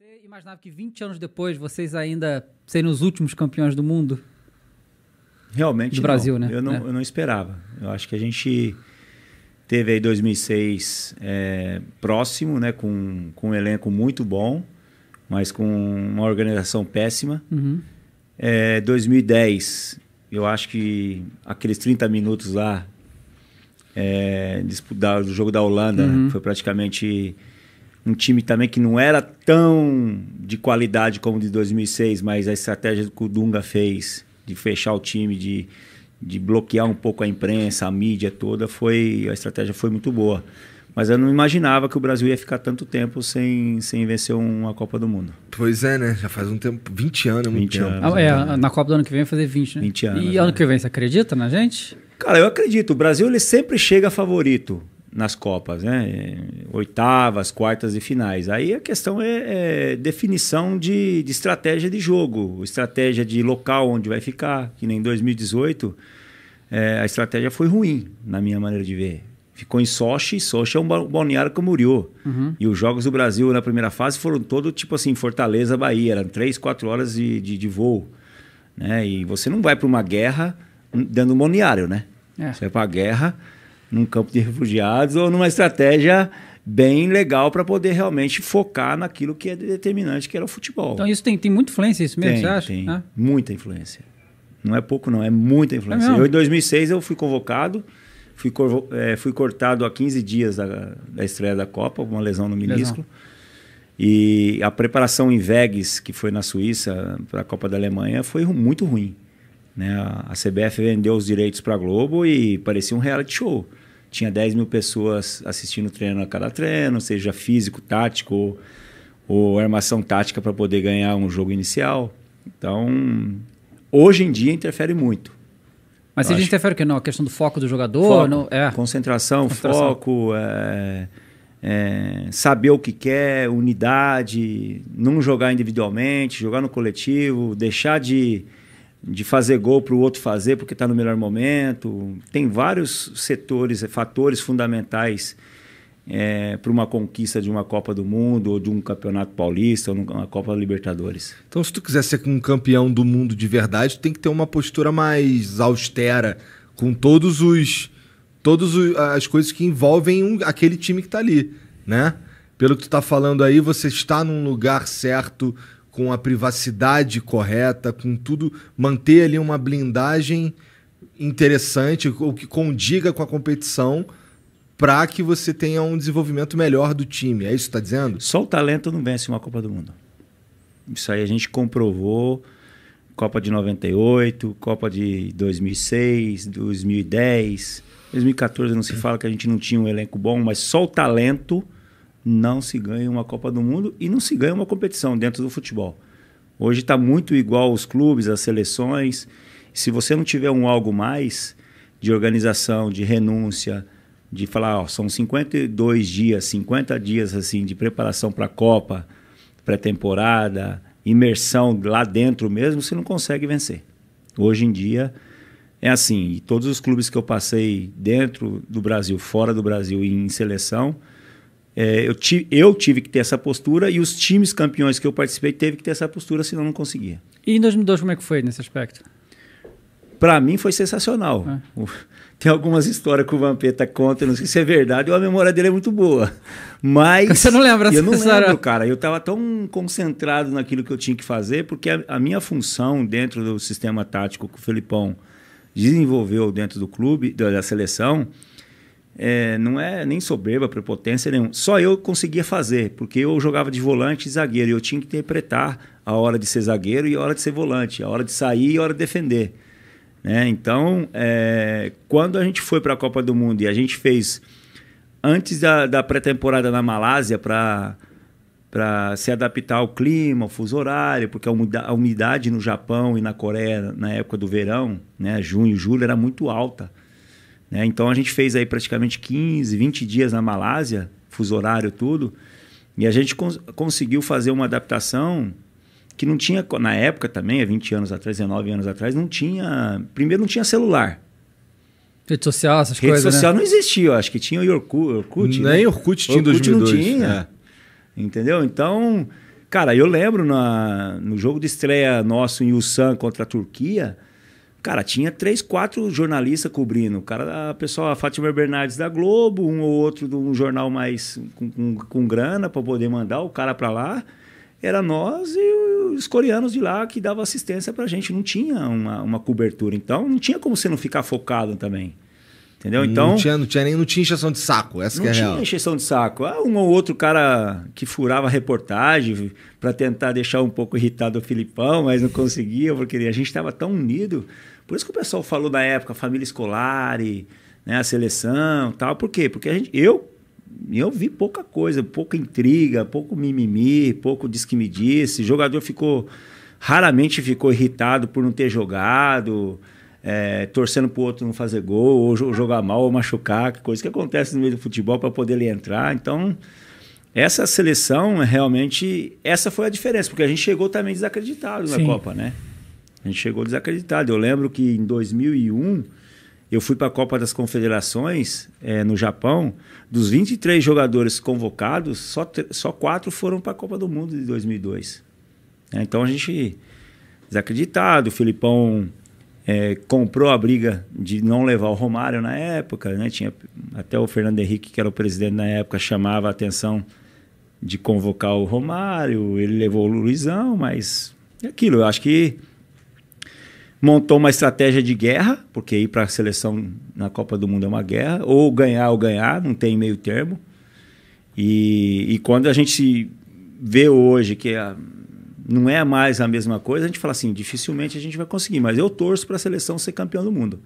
Você imaginava que 20 anos depois vocês ainda serem os últimos campeões do mundo? Realmente Do não. Brasil, né? Eu não, É. eu não esperava. Eu acho que a gente teve aí 2006 é, próximo, né, com, com um elenco muito bom, mas com uma organização péssima. Uhum. É, 2010, eu acho que aqueles 30 minutos lá é, do jogo da Holanda Uhum. foi praticamente um time também que não era tão de qualidade como o de 2006, mas a estratégia que o Dunga fez de fechar o time, de, de bloquear um pouco a imprensa, a mídia toda, foi a estratégia foi muito boa. Mas eu não imaginava que o Brasil ia ficar tanto tempo sem, sem vencer uma Copa do Mundo. Pois é, né? Já faz um tempo. 20 anos, é muito 20 tempo. anos. Ah, é, na Copa do ano que vem vai fazer 20, né? 20 anos, E ano né? que vem, você acredita na gente? Cara, eu acredito. O Brasil ele sempre chega favorito nas Copas, né? Oitavas, quartas e finais. Aí a questão é, é definição de, de estratégia de jogo, estratégia de local onde vai ficar. Que nem em 2018, é, a estratégia foi ruim, na minha maneira de ver. Ficou em Sochi, Sochi é um ba- balneário Camboriú. E os Jogos do Brasil na primeira fase foram todo tipo assim, Fortaleza, Bahia. Eram três, quatro horas de, de, de voo. Né? E você não vai para uma guerra dando um balneário, né? É. Você vai para a guerra num campo de refugiados ou numa estratégia bem legal para poder realmente focar naquilo que é determinante, que era o futebol. Então isso tem, tem muita influência, isso mesmo, tem, você acha? tem Ah. muita influência. Não é pouco não, é muita influência. mesmo? eu em 2006 eu fui convocado, fui, corvo- eh, fui cortado há 15 dias da, da estreia da Copa, uma lesão no menisco. E a preparação em Vegas, que foi na Suíça, para a Copa da Alemanha, foi muito ruim. Né? A CBF vendeu os direitos para a Globo e parecia um reality show. Tinha 10 mil pessoas assistindo treino a cada treino, seja físico, tático ou, ou armação tática para poder ganhar um jogo inicial. Então, hoje em dia interfere muito. Mas acho- interfere o quê? Não, a questão do foco do jogador? Foco, não- é. Concentração, Concentração. foco, é, é, saber o que quer, unidade, não jogar individualmente, jogar no coletivo, deixar de, de fazer gol para o outro fazer porque está no melhor momento. Tem vários setores, fatores fundamentais para uma conquista de uma Copa do Mundo, ou de um Campeonato Paulista, ou uma Copa Libertadores. Então, se tu quiser ser um campeão do mundo de verdade, tu tem que ter uma postura mais austera, com todos os. Todas as coisas que envolvem um- aquele time que tá ali, né? Pelo que tu tá falando aí, você está num lugar certo, com a privacidade correta, com tudo. Manter ali uma blindagem interessante, ou que condiga com a competição, para que você tenha um desenvolvimento melhor do time. É isso que tu tá dizendo? Só o talento não vence uma Copa do Mundo. Isso aí a gente comprovou. Copa de 98, Copa de 2006, 2010, 2014 não se fala que a gente não tinha um elenco bom, mas só o talento não se ganha uma Copa do Mundo e não se ganha uma competição dentro do futebol. Hoje está muito igual os clubes, as seleções. Se você não tiver um algo mais de organização, de renúncia, de falar, ó, são 52 dias, 50 dias assim de preparação para a Copa, pré-temporada, imersão lá dentro mesmo, você não consegue vencer. Hoje em dia é assim, e todos os clubes que eu passei dentro do Brasil, fora do Brasil e em seleção, é, eu, ti, eu tive que ter essa postura e os times campeões que eu participei teve que ter essa postura, senão não conseguia. E em 2002 como é que foi nesse aspecto? Para mim foi sensacional. É. Tem algumas histórias que o Vampeta conta, não sei se é verdade, ou a memória dele é muito boa. Mas. Você não lembra Eu não história? lembro, cara. Eu estava tão concentrado naquilo que eu tinha que fazer, porque a, a minha função dentro do sistema tático que o Felipão desenvolveu dentro do clube, da, da seleção, é, não é nem soberba, prepotência nenhum. Só eu conseguia fazer, porque eu jogava de volante e zagueiro, e eu tinha que interpretar a hora de ser zagueiro e a hora de ser volante, a hora de sair e a hora de defender. Né? Então, é, quando a gente foi para a Copa do Mundo e a gente fez antes da, da pré-temporada na Malásia para para se adaptar ao clima, ao fuso horário, porque a umida- a umidade no Japão e na Coreia na época do verão, né, junho, julho, era muito alta. Né? Então a gente fez aí praticamente 15, 20 dias na Malásia, fuso horário tudo, e a gente cons- conseguiu fazer uma adaptação que não tinha, na época também, há 20 anos atrás, 19 anos atrás, não tinha. Primeiro não tinha celular. Rede social, essas Rede coisas, social né? não existia, eu acho que tinha o Orkut. Orkut Nem né? Orkut tinha em Orkut 2002. não tinha. é. Entendeu? Então, Cara, eu lembro na, no jogo de estreia nosso em Ulsan contra a Turquia, cara, tinha três, quatro jornalistas cobrindo. O cara, a pessoa, a Fátima Bernardes da Globo, um ou outro de um jornal mais com, com, com grana para poder mandar o cara para lá. Era nós e os coreanos de lá que davam assistência pra gente. Não tinha uma, uma cobertura. Então, não tinha como você não ficar focado também. Entendeu? Então, não, tinha, não, tinha nem, não tinha encheção de saco, essa não é a tinha real. encheção de saco. Ah, um ou outro cara que furava a reportagem para tentar deixar um pouco irritado o Filipão, mas não conseguia, porque a gente estava tão unido. Por isso que o pessoal falou da época, família escolar, e, né, a seleção tal. Por quê? Porque a gente, eu, eu vi pouca coisa, pouca intriga, pouco mimimi, pouco diz que me disse. O jogador ficou, raramente ficou irritado por não ter jogado é, torcendo para o outro não fazer gol, ou jogar mal, ou machucar, coisa que acontece no meio do futebol para poder ele entrar. Então, essa seleção realmente, essa foi a diferença, porque a gente chegou também desacreditado Sim. na Copa, né? A gente chegou desacreditado. Eu lembro que em 2001 eu fui para a Copa das Confederações é, no Japão. Dos 23 jogadores convocados, só, só quatro foram para a Copa do Mundo de 2002. É, então a gente desacreditado. O Filipão é, comprou a briga de não levar o Romário na época, né? Tinha até o Fernando Henrique, que era o presidente na época, chamava a atenção de convocar o Romário. Ele levou o Luizão, mas é aquilo. Eu acho que montou uma estratégia de guerra, porque ir para a seleção na Copa do Mundo é uma guerra, ou ganhar ou ganhar, não tem meio termo. E, e quando a gente vê hoje que a, não é mais a mesma coisa, a gente fala assim, dificilmente a gente vai conseguir, mas eu torço para a seleção ser campeão do mundo.